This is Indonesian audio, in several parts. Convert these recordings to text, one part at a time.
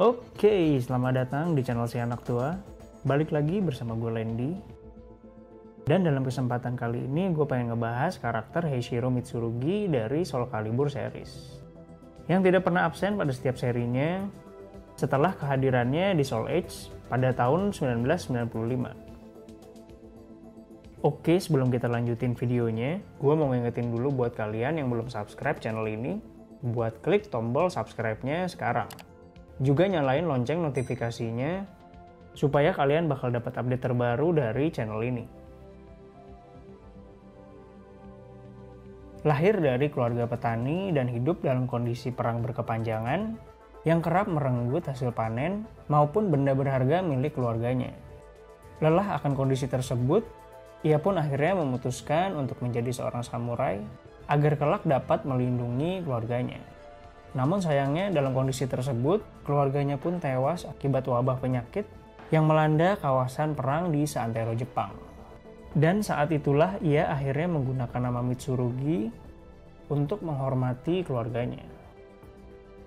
Oke, selamat datang di channel si anak tua. Balik lagi bersama gue Lendi. Dan dalam kesempatan kali ini gue pengen ngebahas karakter Heishiro Mitsurugi dari Soul Calibur series. Yang tidak pernah absen pada setiap serinya setelah kehadirannya di Soul Edge pada tahun 1995. Oke, sebelum kita lanjutin videonya, gue mau ngingetin dulu buat kalian yang belum subscribe channel ini, buat klik tombol subscribe-nya sekarang. Juga nyalain lonceng notifikasinya, supaya kalian bakal dapat update terbaru dari channel ini. Lahir dari keluarga petani dan hidup dalam kondisi perang berkepanjangan, yang kerap merenggut hasil panen maupun benda berharga milik keluarganya. Lelah akan kondisi tersebut, ia pun akhirnya memutuskan untuk menjadi seorang samurai agar kelak dapat melindungi keluarganya. Namun sayangnya dalam kondisi tersebut, keluarganya pun tewas akibat wabah penyakit yang melanda kawasan perang di seantero Jepang. Dan saat itulah ia akhirnya menggunakan nama Mitsurugi untuk menghormati keluarganya.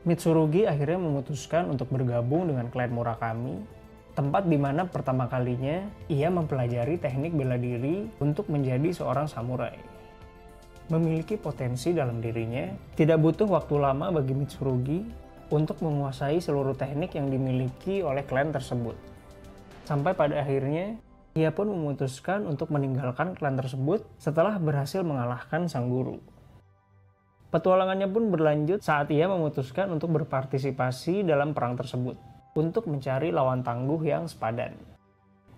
Mitsurugi akhirnya memutuskan untuk bergabung dengan klan Murakami tempat di mana pertama kalinya ia mempelajari teknik bela diri untuk menjadi seorang samurai. Memiliki potensi dalam dirinya, tidak butuh waktu lama bagi Mitsurugi untuk menguasai seluruh teknik yang dimiliki oleh klan tersebut. Sampai pada akhirnya, ia pun memutuskan untuk meninggalkan klan tersebut setelah berhasil mengalahkan sang guru. Petualangannya pun berlanjut saat ia memutuskan untuk berpartisipasi dalam perang tersebut untuk mencari lawan tangguh yang sepadan.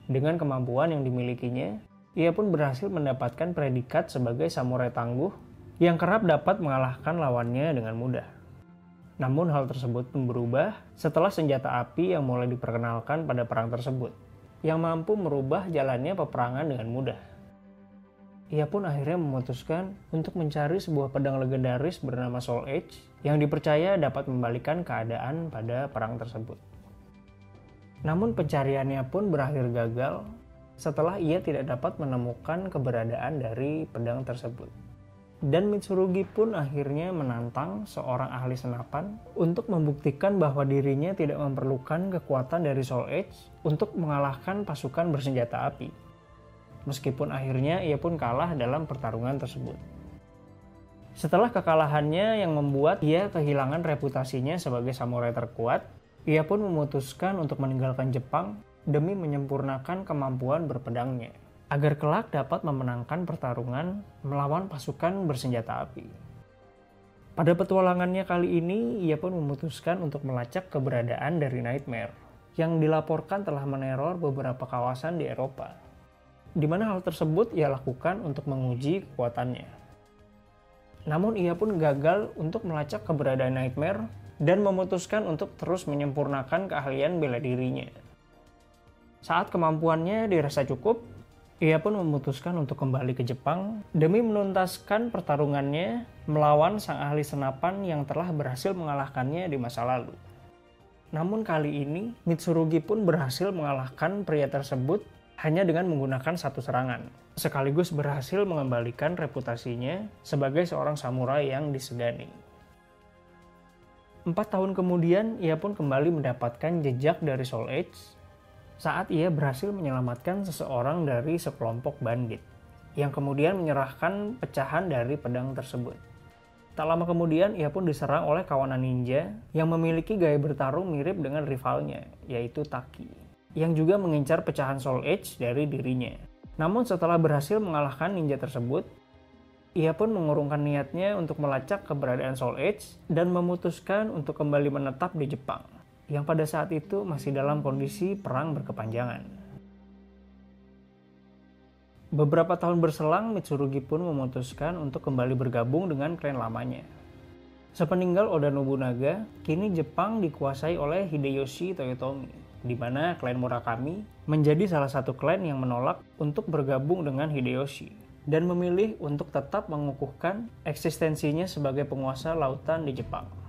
Dengan kemampuan yang dimilikinya, ia pun berhasil mendapatkan predikat sebagai samurai tangguh yang kerap dapat mengalahkan lawannya dengan mudah. Namun hal tersebut pun berubah setelah senjata api yang mulai diperkenalkan pada perang tersebut, yang mampu merubah jalannya peperangan dengan mudah. Ia pun akhirnya memutuskan untuk mencari sebuah pedang legendaris bernama Soul Edge yang dipercaya dapat membalikan keadaan pada perang tersebut. Namun pencariannya pun berakhir gagal setelah ia tidak dapat menemukan keberadaan dari pedang tersebut. Dan Mitsurugi pun akhirnya menantang seorang ahli senapan untuk membuktikan bahwa dirinya tidak memerlukan kekuatan dari Soul Edge untuk mengalahkan pasukan bersenjata api. Meskipun akhirnya ia pun kalah dalam pertarungan tersebut. Setelah kekalahannya yang membuat ia kehilangan reputasinya sebagai samurai terkuat, ia pun memutuskan untuk meninggalkan Jepang demi menyempurnakan kemampuan berpedangnya, agar kelak dapat memenangkan pertarungan melawan pasukan bersenjata api. Pada petualangannya kali ini, ia pun memutuskan untuk melacak keberadaan dari Nightmare, yang dilaporkan telah meneror beberapa kawasan di Eropa, di mana hal tersebut ia lakukan untuk menguji kekuatannya. Namun ia pun gagal untuk melacak keberadaan Nightmare dan memutuskan untuk terus menyempurnakan keahlian bela dirinya. Saat kemampuannya dirasa cukup, ia pun memutuskan untuk kembali ke Jepang demi menuntaskan pertarungannya melawan sang ahli senapan yang telah berhasil mengalahkannya di masa lalu. Namun kali ini, Mitsurugi pun berhasil mengalahkan pria tersebut hanya dengan menggunakan satu serangan, sekaligus berhasil mengembalikan reputasinya sebagai seorang samurai yang disegani. Empat tahun kemudian, ia pun kembali mendapatkan jejak dari Soul Edge saat ia berhasil menyelamatkan seseorang dari sekelompok bandit, yang kemudian menyerahkan pecahan dari pedang tersebut. Tak lama kemudian, ia pun diserang oleh kawanan ninja yang memiliki gaya bertarung mirip dengan rivalnya, yaitu Taki, yang juga mengincar pecahan Soul Edge dari dirinya. Namun setelah berhasil mengalahkan ninja tersebut, ia pun mengurungkan niatnya untuk melacak keberadaan Soul Edge dan memutuskan untuk kembali menetap di Jepang, yang pada saat itu masih dalam kondisi perang berkepanjangan. Beberapa tahun berselang, Mitsurugi pun memutuskan untuk kembali bergabung dengan klan lamanya. Sepeninggal Oda Nobunaga, kini Jepang dikuasai oleh Hideyoshi Toyotomi, di mana klan Murakami menjadi salah satu klan yang menolak untuk bergabung dengan Hideyoshi dan memilih untuk tetap mengukuhkan eksistensinya sebagai penguasa lautan di Jepang.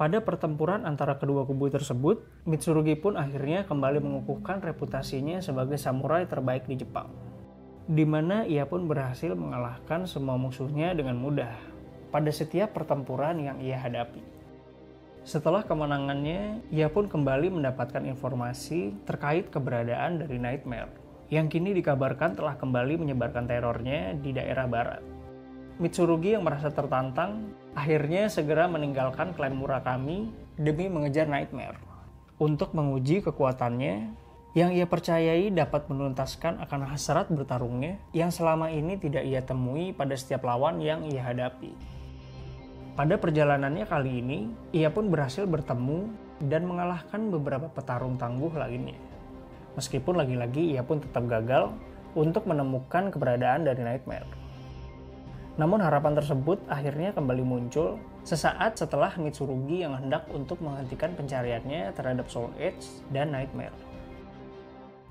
Pada pertempuran antara kedua kubu tersebut, Mitsurugi pun akhirnya kembali mengukuhkan reputasinya sebagai samurai terbaik di Jepang, di mana ia pun berhasil mengalahkan semua musuhnya dengan mudah pada setiap pertempuran yang ia hadapi. Setelah kemenangannya, ia pun kembali mendapatkan informasi terkait keberadaan dari Nightmare, yang kini dikabarkan telah kembali menyebarkan terornya di daerah barat. Mitsurugi yang merasa tertantang, akhirnya segera meninggalkan klan Murakami demi mengejar Nightmare. Untuk menguji kekuatannya, yang ia percayai dapat menuntaskan akan hasrat bertarungnya yang selama ini tidak ia temui pada setiap lawan yang ia hadapi. Pada perjalanannya kali ini, ia pun berhasil bertemu dan mengalahkan beberapa petarung tangguh lainnya. Meskipun lagi-lagi ia pun tetap gagal untuk menemukan keberadaan dari Nightmare. Namun harapan tersebut akhirnya kembali muncul sesaat setelah Mitsurugi yang hendak untuk menghentikan pencariannya terhadap Soul Edge dan Nightmare.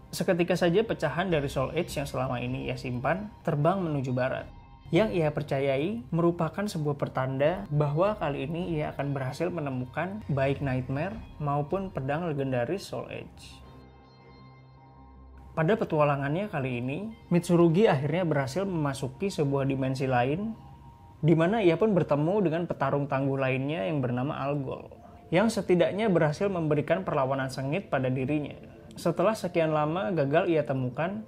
Seketika saja pecahan dari Soul Edge yang selama ini ia simpan terbang menuju barat. Yang ia percayai merupakan sebuah pertanda bahwa kali ini ia akan berhasil menemukan baik Nightmare maupun pedang legendaris Soul Edge. Pada petualangannya kali ini, Mitsurugi akhirnya berhasil memasuki sebuah dimensi lain, di mana ia pun bertemu dengan petarung tangguh lainnya yang bernama Algol, yang setidaknya berhasil memberikan perlawanan sengit pada dirinya. Setelah sekian lama gagal ia temukan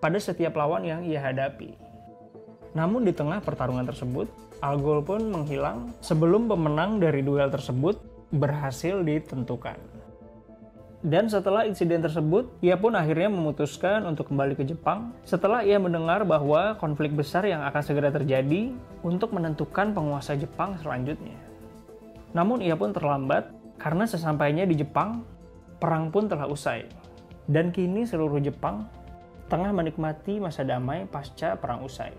pada setiap lawan yang ia hadapi. Namun di tengah pertarungan tersebut, Algol pun menghilang sebelum pemenang dari duel tersebut berhasil ditentukan. Dan setelah insiden tersebut, ia pun akhirnya memutuskan untuk kembali ke Jepang setelah ia mendengar bahwa konflik besar yang akan segera terjadi untuk menentukan penguasa Jepang selanjutnya. Namun ia pun terlambat karena sesampainya di Jepang, perang pun telah usai. Dan kini seluruh Jepang tengah menikmati masa damai pasca perang usai.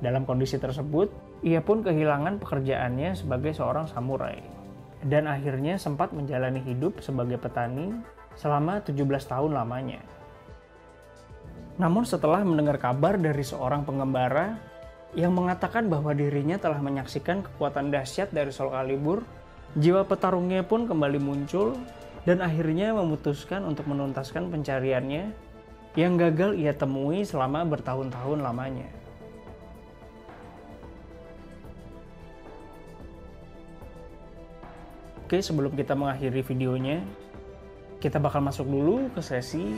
Dalam kondisi tersebut, ia pun kehilangan pekerjaannya sebagai seorang samurai dan akhirnya sempat menjalani hidup sebagai petani selama 17 tahun lamanya. Namun setelah mendengar kabar dari seorang pengembara yang mengatakan bahwa dirinya telah menyaksikan kekuatan dahsyat dari Sol Kalibur, jiwa petarungnya pun kembali muncul dan akhirnya memutuskan untuk menuntaskan pencariannya yang gagal ia temui selama bertahun-tahun lamanya. Oke, sebelum kita mengakhiri videonya, kita bakal masuk dulu ke sesi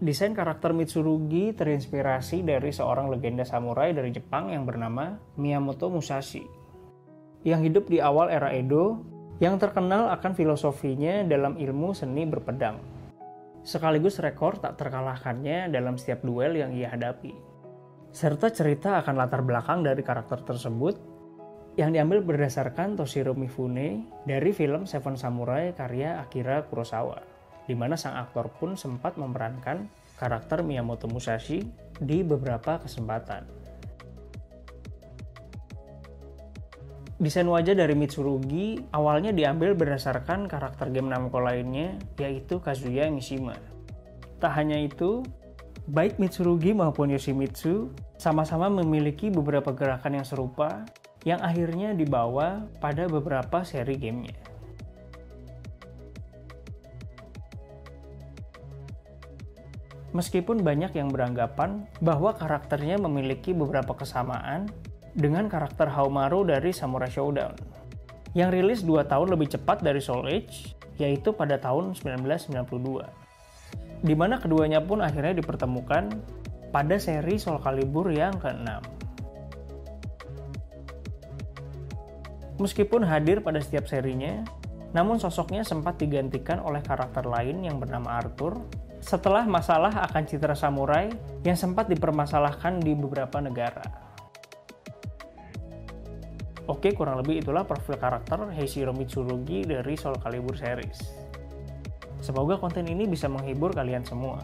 Desain karakter Mitsurugi terinspirasi dari seorang legenda samurai dari Jepang yang bernama Miyamoto Musashi. Yang hidup di awal era Edo, yang terkenal akan filosofinya dalam ilmu seni berpedang. Sekaligus rekor tak terkalahkannya dalam setiap duel yang ia hadapi serta cerita akan latar belakang dari karakter tersebut yang diambil berdasarkan Toshiro Mifune dari film Seven Samurai karya Akira Kurosawa, di mana sang aktor pun sempat memerankan karakter Miyamoto Musashi di beberapa kesempatan. Desain wajah dari Mitsurugi awalnya diambil berdasarkan karakter game Namco lainnya, yaitu Kazuya Mishima. Tak hanya itu, Baik Mitsurugi maupun Yoshimitsu sama-sama memiliki beberapa gerakan yang serupa yang akhirnya dibawa pada beberapa seri gamenya. Meskipun banyak yang beranggapan bahwa karakternya memiliki beberapa kesamaan dengan karakter Haumaru dari Samurai Showdown, yang rilis 2 tahun lebih cepat dari Soul Edge, yaitu pada tahun 1992 di mana keduanya pun akhirnya dipertemukan pada seri Soul Calibur yang ke-6. Meskipun hadir pada setiap serinya, namun sosoknya sempat digantikan oleh karakter lain yang bernama Arthur setelah masalah akan citra samurai yang sempat dipermasalahkan di beberapa negara. Oke, kurang lebih itulah profil karakter Heishiro Mitsurugi dari Soul Calibur series. Semoga konten ini bisa menghibur kalian semua.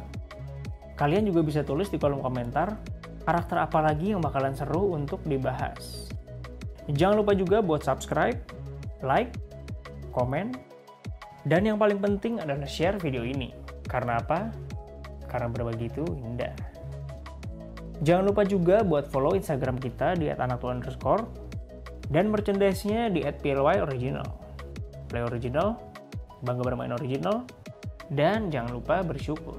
Kalian juga bisa tulis di kolom komentar karakter apa lagi yang bakalan seru untuk dibahas. Jangan lupa juga buat subscribe, like, komen, dan yang paling penting adalah share video ini. Karena apa? Karena berbagi itu indah. Jangan lupa juga buat follow Instagram kita di @anaktua underscore dan merchandise-nya di @ply_original. Play original, bangga bermain original, dan jangan lupa bersyukur.